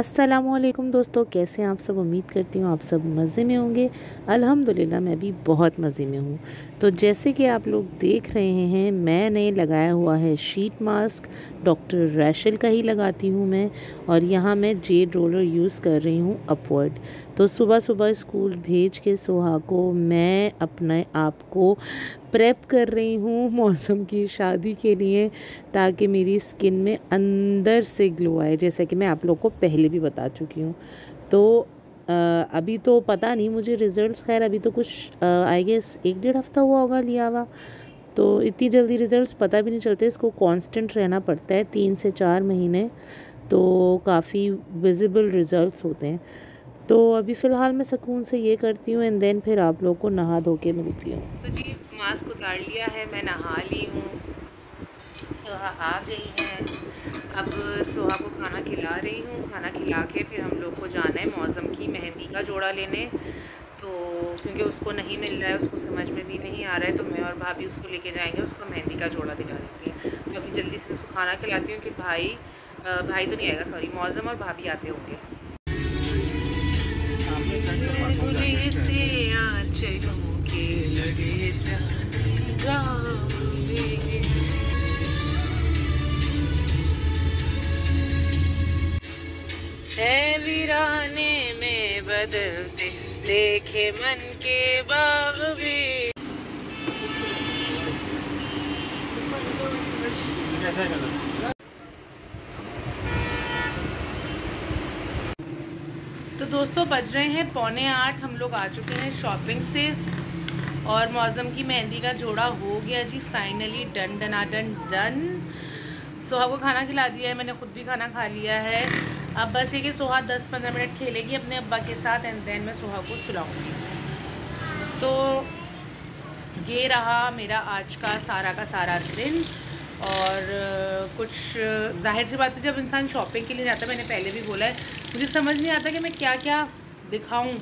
असलकुम दोस्तों, कैसे आप सब? उम्मीद करती हूँ आप सब मज़े में होंगे। अल्हम्दुलिल्लाह, मैं भी बहुत मज़े में हूँ। तो जैसे कि आप लोग देख रहे हैं, मैंने लगाया हुआ है शीट मास्क डॉक्टर रैशल का ही लगाती हूँ मैं और यहाँ मैं जेड रोलर यूज़ कर रही हूँ अपवर्ड तो सुबह सुबह स्कूल भेज के सुहा को मैं अपने आप को प्रेप कर रही हूँ मौसम की शादी के लिए, ताकि मेरी स्किन में अंदर से ग्लो आए। जैसे कि मैं आप लोग को पहले भी बता चुकी हूँ। तो अभी तो पता नहीं, मुझे रिज़ल्ट्स खैर, अभी तो कुछ आई गेस एक डेढ़ हफ़्ता हुआ होगा लिया हुआ। तो इतनी जल्दी रिज़ल्ट्स पता भी नहीं चलते, इसको कांस्टेंट रहना पड़ता है, तीन से चार महीने तो काफ़ी विजिबल रिज़ल्ट्स होते हैं। तो अभी फ़िलहाल मैं सुकून से ये करती हूँ एंड देन फिर आप लोग को नहा धो के मिलती हूँ। तो जी, मास्क उतार लिया है, मैं नहा ली हूँ। सोहा आ गई है। अब सोहा को खाना खिला रही हूँ। खाना खिला के फिर हम लोग को जाना है मौज़म की मेहंदी का जोड़ा लेने। तो क्योंकि उसको नहीं मिल रहा है उसको समझ में भी नहीं आ रहा है तो मैं और भाभी उसको लेके जाएँगे उसको मेहंदी का जोड़ा दिला लेंगे तो अभी जल्दी से उसको खाना खिलाती हूँ कि भाई भाई तो नहीं आएगा सॉरी मौज़म और भाभी आते होंगे। बदलते देखे मन के बाग भी। तो दोस्तों, बज रहे हैं पौने आठ, हम लोग आ चुके हैं शॉपिंग से। और मौज़म की मेहंदी का जोड़ा हो गया जी finally done done done done Soha को खाना खिला दिया है, मैंने खुद भी खाना खा लिया है। अब बस ये कि सुहा दस पंद्रह मिनट खेलेगी अपने अब्बा के साथ एंड देन मैं सुहा को सुलाऊँगी। तो ये रहा मेरा आज का सारा का सारा दिन और कुछ ज़ाहिर सी बात है जब इंसान शॉपिंग के लिए जाता है, मैंने पहले भी बोला है, मुझे समझ नहीं आता कि मैं क्या क्या दिखाऊँ।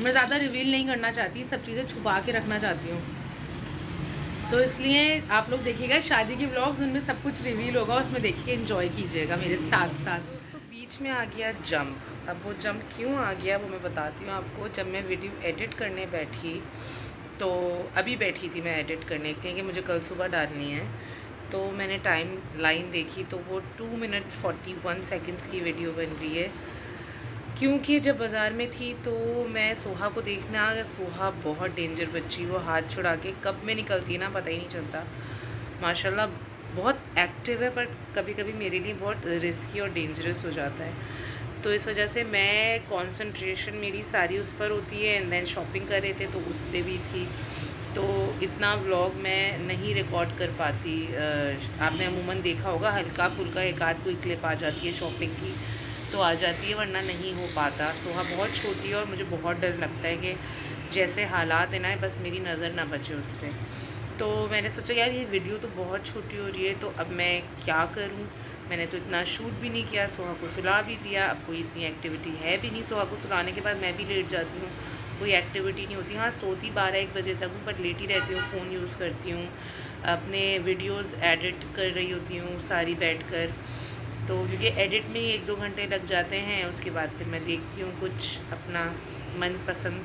मैं ज़्यादा रिवील नहीं करना चाहती, सब चीज़ें छुपा के रखना चाहती हूँ। तो इसलिए आप लोग देखिएगा, शादी के ब्लॉग्स उनमें सब कुछ रिवील होगा, उसमें देखिए इन्जॉय कीजिएगा मेरे साथ साथ बीच में आ गया जंप। अब वो जंप क्यों आ गया वो मैं बताती हूँ आपको। जब मैं वीडियो एडिट करने बैठी तो अभी बैठी थी मैं एडिट करने। के लिए कि मुझे कल सुबह डालनी है। तो मैंने टाइम लाइन देखी तो वो two minutes forty one seconds की वीडियो बन रही है। क्योंकि जब बाज़ार में थी तो मैं सोहा को देखना सोहा बहुत डेंजर बच्ची, वो हाथ छुड़ा के कब में निकलती है ना पता ही नहीं चलता। माशाल्लाह बहुत एक्टिव है पर कभी कभी मेरे लिए बहुत रिस्की और डेंजरस हो जाता है। तो इस वजह से मैं कंसंट्रेशन मेरी सारी उस पर होती है एंड देन शॉपिंग कर रहे थे तो उस पर भी थी। तो इतना व्लॉग मैं नहीं रिकॉर्ड कर पाती। आपने अमूमन देखा होगा हल्का फुल्का एक आध कोई क्लिप आ जाती है शॉपिंग की तो आ जाती है, वरना नहीं हो पाता। सोहा बहुत छोटी है और मुझे बहुत डर लगता है कि जैसे हालात है ना, बस मेरी नज़र ना बचे उससे। तो मैंने सोचा, यार, ये वीडियो तो बहुत छोटी हो रही है तो अब मैं क्या करूँ? मैंने तो इतना शूट भी नहीं किया, सोहा को सुला भी दिया। अब कोई इतनी एक्टिविटी है भी नहीं, सोहा को सुलाने के बाद मैं भी लेट जाती हूँ। कोई एक्टिविटी नहीं होती। हाँ सोती बारह एक बजे तक हूँ बट लेट ही रहती हूँ फ़ोन यूज़ करती हूँ। अपने वीडियोस एडिट कर रही होती हूँ, सारी बैठ कर तो क्योंकि एडिट में ही एक दो घंटे लग जाते हैं, उसके बाद फिर मैं देखती हूँ कुछ अपना मन पसंद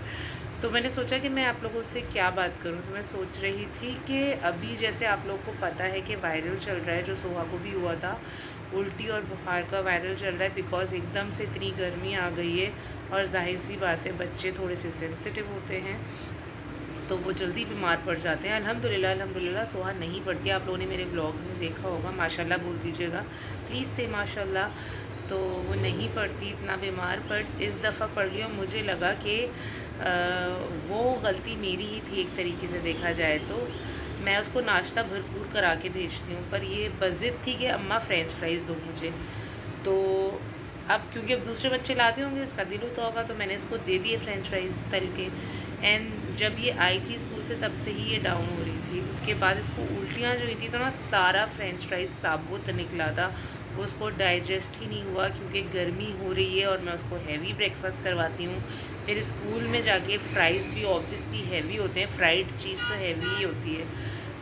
तो मैंने सोचा कि मैं आप लोगों से क्या बात करूँ। तो मैं सोच रही थी कि अभी जैसे आप लोग को पता है कि वायरल चल रहा है, जो सोहा को भी हुआ था, उल्टी और बुखार का वायरल चल रहा है बिकॉज़ एकदम से इतनी गर्मी आ गई है और ज़ाहिर सी बात है बच्चे थोड़े से सेंसिटिव होते हैं तो वो जल्दी बीमार पड़ जाते हैं। अल्हम्दुलिल्लाह अल्हम्दुलिल्लाह, सोहा नहीं पड़ती। आप लोगों ने मेरे ब्लॉग्स में देखा होगा, माशाल्लाह बोल दीजिएगा। प्लीज़ से माशाल्लाह तो वो नहीं पड़ती इतना बीमार पर इस दफ़ा पड़ गई और मुझे लगा कि वो गलती मेरी ही थी एक तरीके से देखा जाए तो। मैं उसको नाश्ता भरपूर करा के भेजती हूँ, पर ये बज़िद थी कि अम्मा फ्रेंच फ्राइज़ दो मुझे। तो अब क्योंकि अब दूसरे बच्चे लाते होंगे, इसका दिल होता होगा तो मैंने इसको दे दिए फ्रेंच फ्राइज़ तल के। एंड जब ये आई थी स्कूल से, तब से ही ये डाउन हो रही थी। उसके बाद इसको उल्टियाँ जो हुई थी तो ना सारा फ्रेंच फ्राइज साबुत निकला था। उसको डाइजेस्ट ही नहीं हुआ क्योंकि गर्मी हो रही है और मैं उसको हैवी ब्रेकफास्ट करवाती हूँ। फिर स्कूल में जाके फ्राइज़ भी ऑब्वियसली हैवी होते हैं फ्राइड चीज़ तो हैवी ही होती है।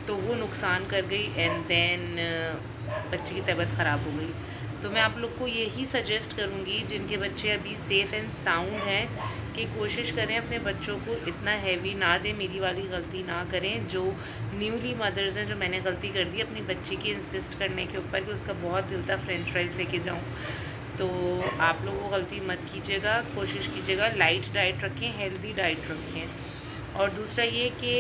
तो वो नुकसान कर गई एंड देन बच्चे की तबीयत ख़राब हो गई। तो मैं आप लोग को यही सजेस्ट करूँगी जिनके बच्चे अभी सेफ़ एंड साउंड हैं कि कोशिश करें अपने बच्चों को इतना हैवी ना दें मेरी वाली गलती ना करें। जो न्यूली मदर्स हैं जो मैंने गलती कर दी अपनी बच्ची की इंसिस्ट करने के ऊपर कि उसका बहुत दिल था फ्रेंच फ्राइज़ लेके जाऊँ। तो आप लोग वो गलती मत कीजिएगा कोशिश कीजिएगा लाइट डाइट रखें हेल्दी डाइट रखें। और दूसरा ये कि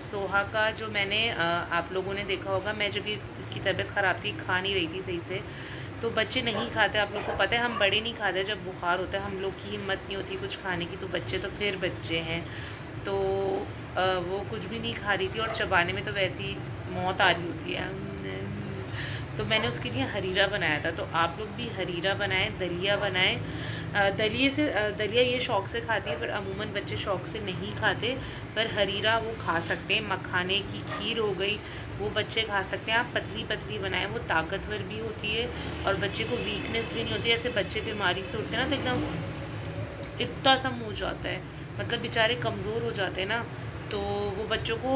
सोहा का जो मैंने आ, आप लोगों ने देखा होगा मैं जब इसकी तबीयत ख़राब थी खा नहीं रही थी सही से तो बच्चे नहीं खाते, आप लोग को पता है हम बड़े नहीं खाते, जब बुखार होता है, हम लोग की हिम्मत नहीं होती कुछ खाने की तो बच्चे तो फिर बच्चे हैं। तो वो कुछ भी नहीं खा रही थी और चबाने में तो वैसी मौत आ रही होती है। तो मैंने उसके लिए हरीरा बनाया था। तो आप लोग भी हरीरा बनाएँ, दलिया बनाएँ दलिए से दलिया ये शौक़ से खाती है, पर अमूमन बच्चे शौक़ से नहीं खाते, पर हरीरा वो खा सकते हैं, मखाने की खीर हो गई, वो बच्चे खा सकते हैं। आप पतली पतली बनाएँ, वो ताकतवर भी होती है और बच्चे को वीकनेस भी नहीं होती, ऐसे बच्चे बीमारी से उठते हैं ना तो एकदम इतना सा मुँह जाता है मतलब बेचारे कमज़ोर हो जाते हैं ना तो वो बच्चों को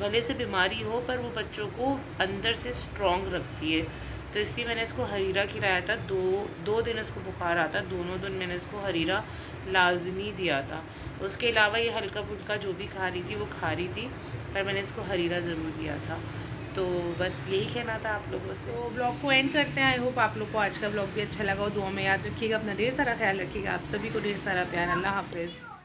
भले से बीमारी हो, पर वो बच्चों को अंदर से स्ट्रॉन्ग रखती है। तो इसलिए मैंने इसको हरीरा खिलाया था। दो दो दिन इसको बुखार आता, दोनों दिन मैंने इसको हरीरा लाजमी दिया था। उसके अलावा ये हल्का फुल्का जो भी खा रही थी, वो खा रही थी, पर मैंने इसको हरीरा ज़रूर दिया था। तो बस यही कहना था आप लोगों से। तो ब्लॉग को एंड करते हैं। आई होप आप लोग को आज का ब्लॉग भी अच्छा लगा। हो दुआ में याद रखिएगा। अपना ढेर सारा ख्याल रखिएगा। आप सभी को ढेर सारा प्यार। अल्लाह हाफिज़।